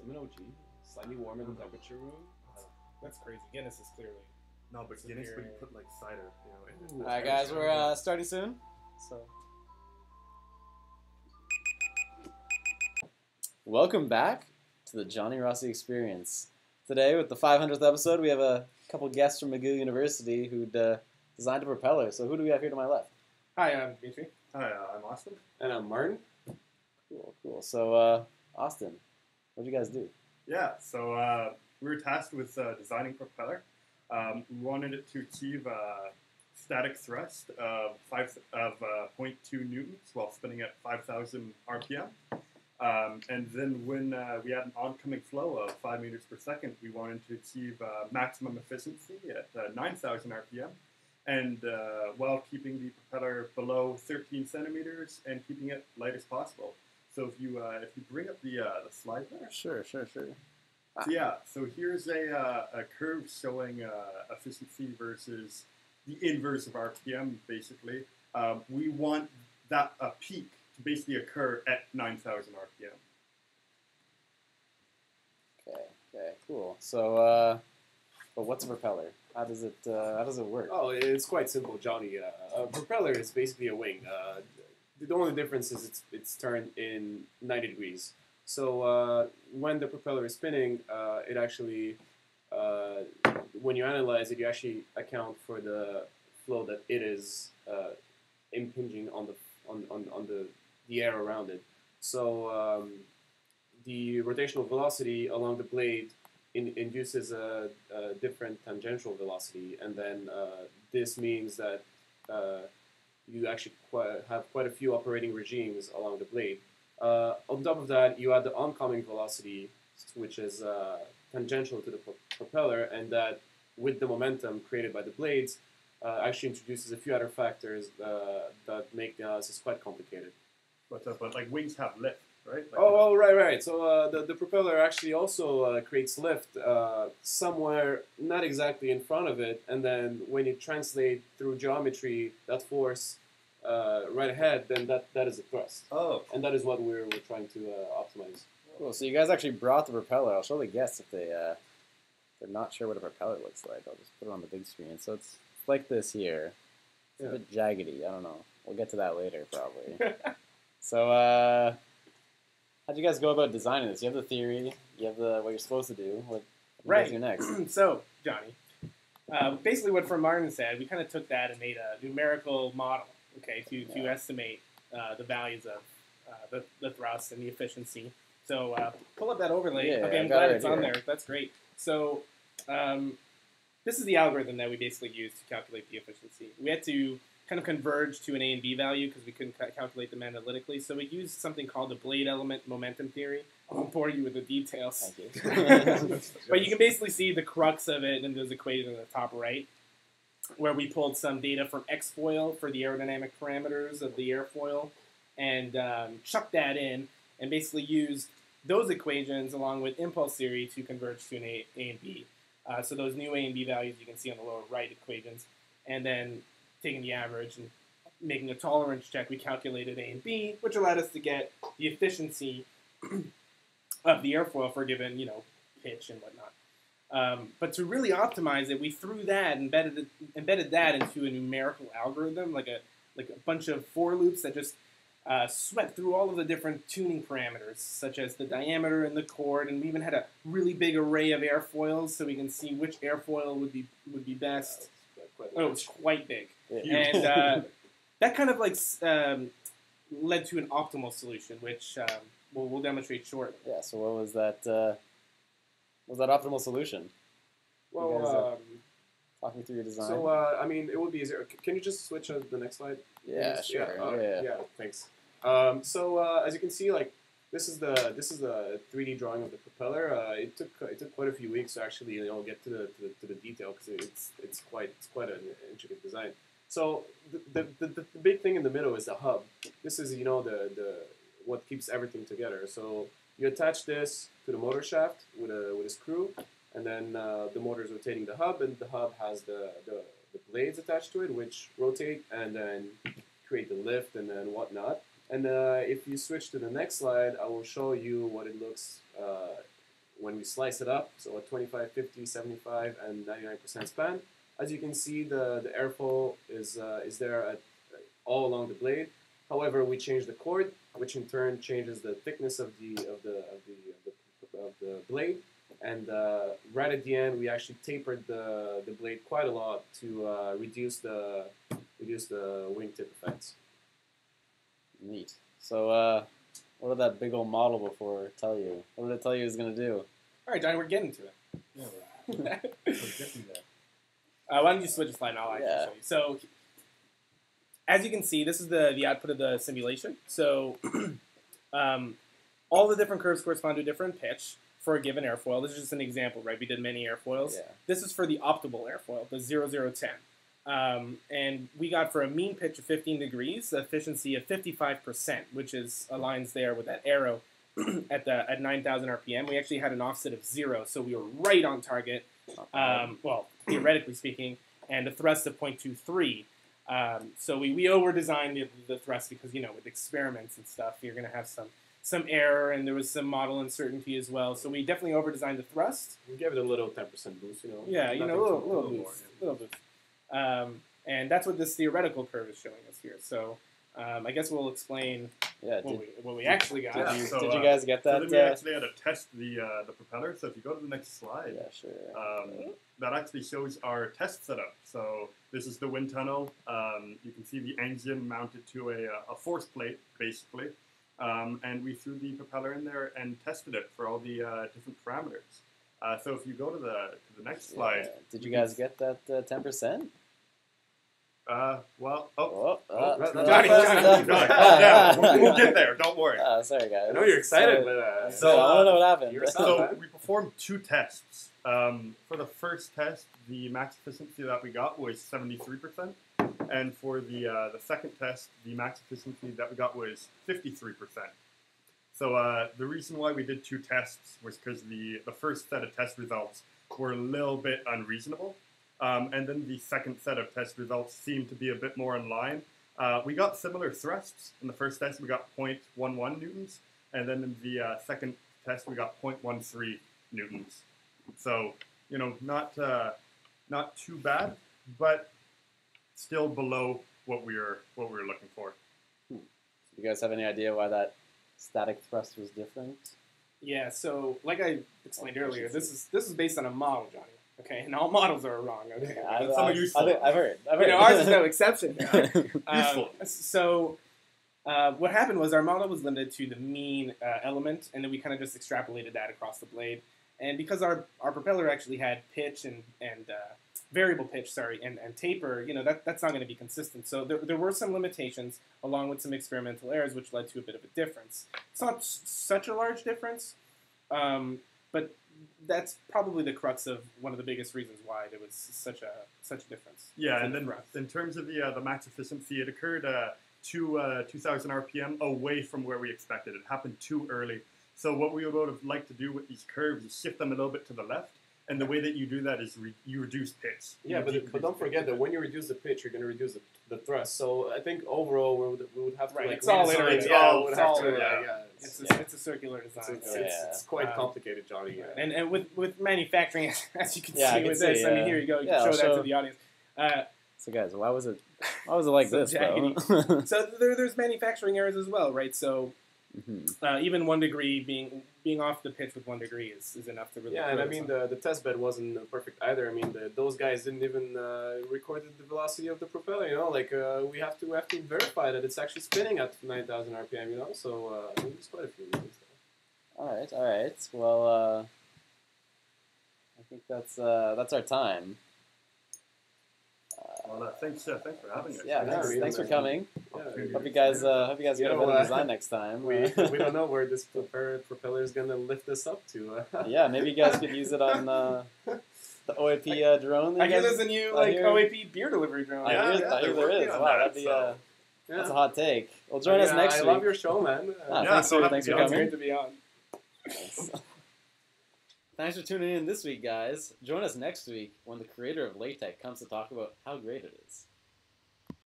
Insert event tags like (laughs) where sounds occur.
Cinnamon OG, slightly warmer than the temperature room. That's crazy. Guinness is clearly. No, but Guinness would you put like cider, you know. All right, guys, we're uh, starting soon. So, welcome back to the Johnny Rossi Experience. Today, with the 500th episode, we have a couple guests from McGill University who'd uh, designed a propeller. So, who do we have here to my left? Hi, I'm Dimitri. Hi, uh, I'm Austin. And I'm Martin. Cool, cool. So, uh, Austin, what'd you guys do? Yeah, so uh, we were tasked with uh, designing propeller. Um, we wanted it to achieve a static thrust of five of uh, 0.2 newtons while spinning at 5,000 RPM. Um, and then when uh, we had an oncoming flow of 5 meters per second, we wanted to achieve uh, maximum efficiency at uh, 9,000 RPM. And uh, while keeping the propeller below 13 centimeters and keeping it light as possible. So if you uh, if you bring up the uh, the slide there, Sure, sure, sure. so yeah, so here's a, uh, a curve showing uh, efficiency versus the inverse of RPM, basically. Um, we want that a peak to basically occur at 9,000 RPM. Okay, okay, cool. So, uh, but what's a propeller? How does it uh, how does it work? Oh, it's quite simple, Johnny. Uh, a propeller is basically a wing. The only difference is it's it's turned in 90 degrees. So uh, when the propeller is spinning, uh, it actually, uh, when you analyze it, you actually account for the flow that it is uh, impinging on the on, on, on the, the air around it. So um, the rotational velocity along the blade in, induces a, a different tangential velocity, and then uh, this means that uh, you actually quite, have quite a few operating regimes along the blade. Uh, on top of that, you add the oncoming velocity, which is uh, tangential to the pro- propeller, and that with the momentum created by the blades, uh, actually introduces a few other factors uh, that make the analysis quite complicated. But, uh, but like wings have lift, right? Like, Oh, oh, right, right. So uh, the, the propeller actually also uh, creates lift uh, somewhere not exactly in front of it, and then when you translate through geometry that force uh, right ahead, then that, that is a thrust. Oh, And that is what we're, we're trying to uh, optimize. Cool. So you guys actually brought the propeller. I'll show the guests if they uh, they're not sure what a propeller looks like. I'll just put it on the big screen. So it's like this here. It's Yeah. a bit jaggedy. I don't know. We'll get to that later probably. (laughs) so uh, how'd you guys go about designing this? You have the theory. You have the what you're supposed to do. What, what Right. do you guys do next? (clears throat) so, Johnny, uh, basically what from Martin said, we kind of took that and made a numerical model, okay, to, to Yeah. estimate uh, the values of uh, the, the thrust and the efficiency. So uh, pull up that overlay. Yeah, okay, I'm glad it it's on there. That's great. So um, this is the algorithm that we basically used to calculate the efficiency. We had to kind of converge to an A and B value because we couldn't ca- calculate them analytically. So we used something called the blade element momentum theory. I won't bore you with the details. Thank you. (laughs) (laughs) But you can basically see the crux of it in those equations in the top right, where we pulled some data from Xfoil for the aerodynamic parameters of the airfoil and um, chucked that in and basically used those equations along with impulse theory to converge to an A, a and B. Uh, so those new A and B values you can see on the lower right equations, and then taking the average and making a tolerance check, we calculated A and B, which allowed us to get the efficiency (clears throat) of the airfoil for a given, you know, pitch and whatnot. Um, but to really optimize it, we threw that embedded it, embedded that into a numerical algorithm, like a like a bunch of for loops that just uh, swept through all of the different tuning parameters, such as the diameter and the chord, and we even had a really big array of airfoils, so we can see which airfoil would be would be best. Oh, it was quite big, Yeah. and (laughs) uh, that kind of like um, led to an optimal solution, which um, we'll, we'll demonstrate shortly. Yeah. So what was that? Was that optimal solution? You guys, uh, Well, um, Talk me through your design. so uh, I mean, it would be easier. Can you just switch to the next slide? yeah, Please? sure. uh, Yeah. yeah. Thanks. Um, so uh, as you can see, like this is the this is the 3D drawing of the propeller. Uh, it took it took quite a few weeks to actually you know get to the to the, to the detail because it's it's quite it's quite an intricate design. So the, the, the, the big thing in the middle is the hub. This is you know the the what keeps everything together. So you attach this to the motor shaft with a with a screw, and then uh, the motor is rotating the hub, and the hub has the, the the blades attached to it, which rotate and then create the lift and then whatnot. And uh, if you switch to the next slide, I will show you what it looks uh, when we slice it up, so at 25, 50, 75, and 99% span, as you can see, the, the airfoil is, uh, is there at, all along the blade. However, we change the chord, which in turn changes the thickness of the of the of the of the, of the blade. And uh, right at the end, we actually tapered the, the blade quite a lot to uh, reduce the reduce the wingtip effects. Neat. So, uh, what did that big old model before tell you? What did it tell you it was going to do? All right, Johnny, we're getting to it. Yeah, we're, (laughs) we're getting there. Uh, why don't you switch a slide and I'll actually Yeah. show you. So, as you can see, this is the, the output of the simulation. So, (clears throat) um, all the different curves correspond to a different pitch for a given airfoil. This is just an example, right? We did many airfoils. Yeah. This is for the optimal airfoil, the 0010. Um, and we got for a mean pitch of 15 degrees, efficiency of 55%, which is aligns there with that arrow (clears throat) at the at 9,000 RPM. We actually had an offset of zero, so we were right on target um, well, theoretically speaking, and a thrust of 0.23. Um, so we, we over designed the, the thrust because, you know, with experiments and stuff, you're going to have some, some error and there was some model uncertainty as well. So we definitely over designed the thrust. We gave it a little 10% boost, you know. Yeah, you know, a little, little, boost, more, little boost. Um, and that's what this theoretical curve is showing us here. So um, I guess we'll explain yeah. what Did, we, what we actually got. Yeah, did, you, so, did you uh, guys get that? then we uh, actually had to test the uh, the propeller. So if you go to the next slide, yeah, sure. um, that actually shows our test setup. So this is the wind tunnel. Um, you can see the engine mounted to a, uh, a force plate, basically. Um, and we threw the propeller in there and tested it for all the uh, different parameters. Uh, so if you go to the to the next slide, Yeah. Did you guys get that uh, ten percent? Uh, well, oh, Oh, oh, uh, that- uh, Johnny, Johnny, Johnny, Johnny. (laughs) calm down. We'll, we'll get (laughs) there. Don't worry. Ah, sorry, guys. I know you're excited, So- but uh, So, I don't know what happened. You're (laughs) So we performed two tests. Um, for the first test, the max efficiency that we got was 73%, and for the uh, the second test, the max efficiency that we got was 53%. So uh, the reason why we did two tests was because the the first set of test results were a little bit unreasonable, um, and then the second set of test results seemed to be a bit more in line. Uh, we got similar thrusts. In the first test, we got 0.11 newtons, and then in the uh, second test, we got 0.13 newtons. So you know, not uh, not too bad, but still below what we were what we were looking for. you guys have any idea why that static thrust was different? Yeah, so like I explained earlier, this is this is based on a model, Johnny. Okay, and all models are wrong. Okay, I've, Some are I've- useful. I've, I've heard. I've you heard. know, ours is no exception. (laughs) Um, Useful. so, uh, what happened was our model was limited to the mean uh, element, and then we kind of just extrapolated that across the blade. And because our, our propeller actually had pitch and, and uh, variable pitch, sorry, and, and taper, you know, that, that's not going to be consistent. So there, there were some limitations along with some experimental errors, which led to a bit of a difference. It's not s- such a large difference, um, but that's probably the crux of one of the biggest reasons why there was such a such a difference. Yeah, in and then thrust. in terms of the uh, the max efficiency, it occurred uh, to uh, 2,000 RPM away from where we expected. It happened too early. So what we would have liked to do with these curves is shift them a little bit to the left, and the way that you do that is re- you reduce pitch. Yeah, You but, but don't forget that when you reduce the pitch, you're going to reduce the, the thrust. So I think overall we would, we would have to Right, like it's all redesign- iterative. Yeah, It's we it's all to, uh, yeah, It's a, it's a circular it's, design. it's, Yeah. it's, it's quite Um, complicated, Johnny. Yeah. And, and with, with manufacturing, (laughs) as you can Yeah, see can with see, this, I mean, here you go. You Yeah, can show that to the audience. Uh, So guys, why was it? Why was it like (laughs) So this, (laughs) so there, there's manufacturing errors as well, right? So Mhm. uh, even one degree being being off the pitch with one degree is, is enough to really. Yeah, and I mean the, the test bed wasn't uh, perfect either. I mean the, those guys didn't even uh, record the velocity of the propeller. You know, like uh, we have to we have to verify that it's actually spinning at 9,000 RPM. You know, so uh, I mean, there's quite a few reasons. There. All right, all right. Well, uh, I think that's uh, that's our time. Well, uh, thanks, uh, thanks for having us. Yeah, Yeah, thanks, really thanks for coming. Yeah, Hope you guys, uh, hope you guys You get a better design next time. we, (laughs) we don't know where this propeller, propeller is gonna lift us up to. Uh, (laughs) yeah, maybe you guys could use it on uh, the OAP uh, drone. I you hear there's a new like hear- OAP beer delivery drone. I Yeah, hear, yeah, I hear there is. Wow, that, that'd be so- uh, yeah. that's a hot take. Well, join us Yeah, next I week. love your show, man. Ah, Uh, Yeah, thanks so for happy thanks for be It's coming. great to be on. (laughs) Thanks. For tuning in this week, guys. Join us next week when the creator of LaTeX comes to talk about how great it is.